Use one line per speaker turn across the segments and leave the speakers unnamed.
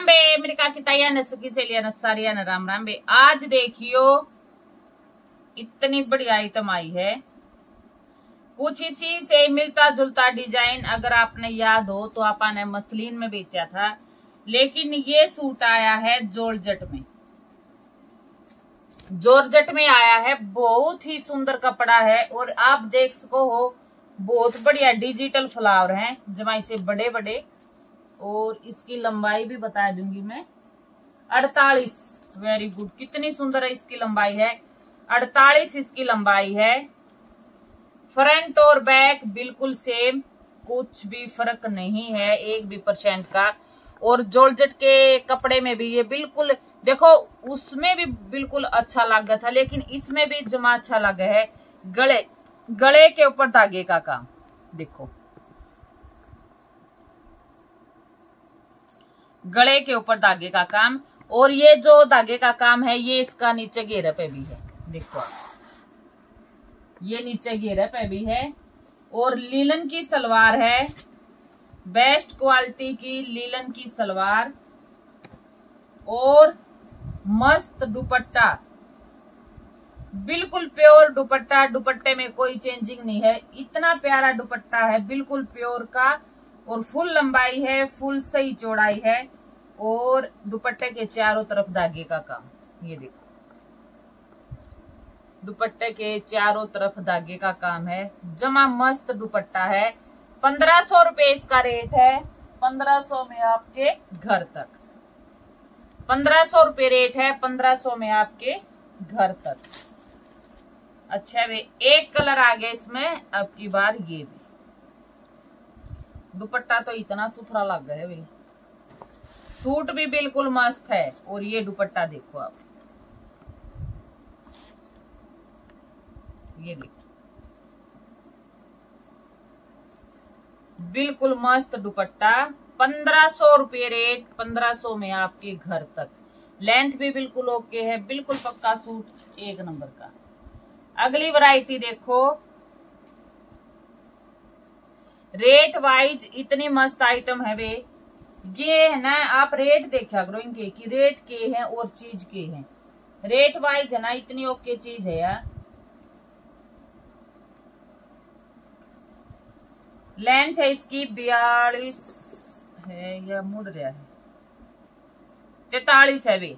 ताया ने, सुखी सारिया न राम राम बे आज देखियो, इतनी बड़ी आइटम आई है। कुछ इसी से मिलता जुलता डिज़ाइन अगर आपने याद हो तो आपा मसलिन में बेचा था। लेकिन ये सूट आया है जोरजट में। जोरजट में आया है, बहुत ही सुंदर कपड़ा है, और आप देख सको हो, बहुत बढ़िया डिजिटल फ्लावर हैं जमाई से बड़े बड़े और इसकी लंबाई भी बता दूँगी मैं। अड़तालीस। वेरी गुड कितनी सुंदर है इसकी लंबाई है। अड़तालीस इसकी लंबाई है। फ्रंट और बैक बिल्कुल सेम कुछ भी फ़र्क नहीं है, एक भी परसेंट का। और जॉर्जेट के कपड़े में भी ये बिल्कुल, देखो, उसमें भी बिल्कुल अच्छा लगा था, लेकिन इसमें भी जमा अच्छा लगा है। गले गले के ऊपर धागे का काम। देखो। गले के ऊपर धागे का काम, और ये जो धागे का काम है, ये इसका नीचे घेरे पे भी है। देखो आप। ये नीचे घेरे पे भी है, और लीलन की सलवार है। बेस्ट क्वालिटी की लीलन की सलवार, और मस्त दुपट्टा। बिल्कुल प्योर दुपट्टा। दुपट्टे में कोई चेंजिंग नहीं है। इतना प्यारा दुपट्टा है, बिल्कुल प्योर का, और फुल लंबाई है फुल सही चौड़ाई है। और दुपट्टे के चारों तरफ़ धागे का काम। ये देखो। दुपट्टे के चारों तरफ़ धागे का काम है। जमा मस्त दुपट्टा है। पंद्रह सौ रुपये इसका रेट है। पंद्रह सौ में आपके घर तक। पंद्रह सौ रुपये रेट है पंद्रह सौ में आपके घर तक। अच्छा वे, एक कलर आ गया इसमें अब की बार ये भी। दुपट्टा तो इतना सुथरा लग गया है भाई सूट भी बिल्कुल मस्त है। और ये दुपट्टा देखो आप। ये देखो। बिल्कुल मस्त दुपट्टा। पंद्रह सौ रुपये रेट, पंद्रह सौ में आपके घर तक। लेंथ भी बिल्कुल ओके है, बिल्कुल पक्का सूट एक नंबर का। अगली वैरायटी देखो। रेट वाइज इतनी मस्त आइटम है वे। ये है ना, आप रेट देखा करो इनके कि रेट के हैं और चीज़ के हैं। रेट वाइज है ना, इतनी ओके चीज़ है यार। लेंथ है इसकी बयालीस है, या मुड़ रहा है। तैतालीस है भी।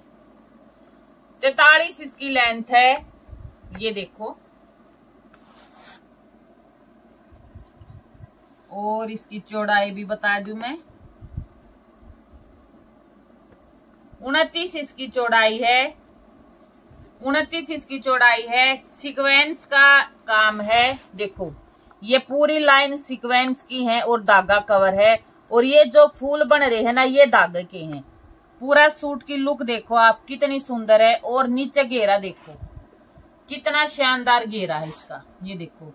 तैतालीस इसकी लेंथ है। ये देखो। और इसकी चौड़ाई भी बता दू मैं। उनतीस इसकी चौड़ाई है। उनतीस इसकी चौड़ाई है। सीक्वेंस का काम है। देखो, ये पूरी लाइन सीक्वेंस की है और धागा कवर है। और ये जो फूल बन रहे हैं ना, ये धागे के हैं। पूरा सूट की लुक देखो आप, कितनी सुंदर है। और नीचे घेरा देखो। कितना शानदार घेरा है इसका। ये देखो,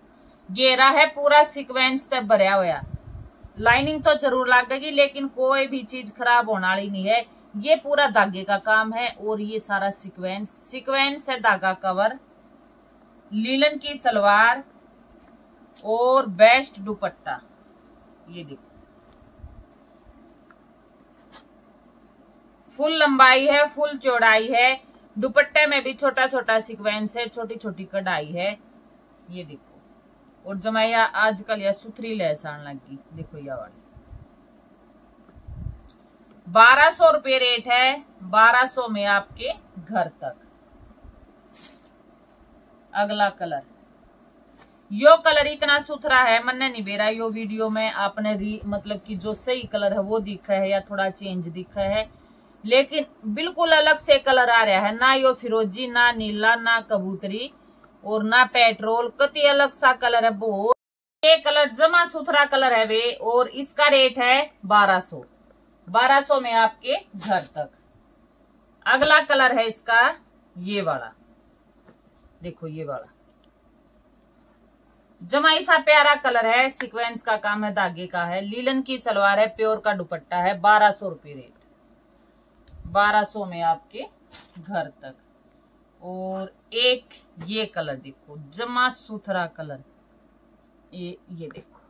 घेरा है पूरा सीक्वेंस तक भरया हुआ। लाइनिंग तो ज़रूर लगेगी, लेकिन कोई भी चीज़ खराब होने वाली नहीं है। ये पूरा धागे का काम है और ये सारा सीक्वेंस सीक्वेंस है धागा कवर लीलन की सलवार और बेस्ट दुपट्टा। ये देखो। फुल लंबाई है, फुल चौड़ाई है, दुपट्टे में भी छोटा छोटा सीक्वेंस है छोटी छोटी कढ़ाई है। ये देखो। और जमाया आजकल यह सुथरी लैस आने लगी देखो यह वाली। बारह सौ रुपये रेट है, बारह सौ में आपके घर तक। अगला कलर यो कलर इतना सुथरा है, मन नहीं बेरा यो वीडियो में आपने री मतलब कि जो सही कलर है वो दिखा है या थोड़ा चेंज दिखा है। लेकिन बिल्कुल अलग से कलर आ रहा है, ना यो फिरोजी, ना नीला, ना कबूतरी और ना पेट्रोल, कति अलग सा कलर है। बहुत ये कलर जमा सुथरा कलर है वे और इसका रेट है बारह सौ। बारह सौ में आपके घर तक। अगला कलर है इसका ये वाला। देखो ये वाला। जमाई सा प्यारा कलर है सीक्वेंस का काम है, धागे का है, लीलन की सलवार है, प्योर का दुपट्टा है, बारह सौ रुपये रेट। बारह सौ में आपके घर तक। और एक ये कलर देखो, जमा सुथरा कलर। ये ये देखो।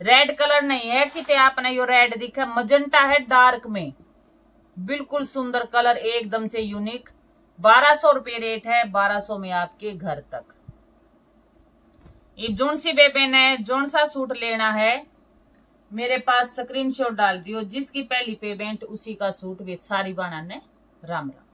रेड कलर नहीं है, कितने आपने यो रेड दिखा मजंटा है डार्क में। बिल्कुल सुंदर कलर एकदम से यूनिक बारह सौ रुपये रेट है, बारह सौ में आपके घर तक। ये जोन सी बेबेन है, जोन सा सूट लेना है, मेरे पास स्क्रीनशॉट डाल दियो, जिसकी पहली पेमेंट उसी का सूट वे सारी बाना ने राम राम।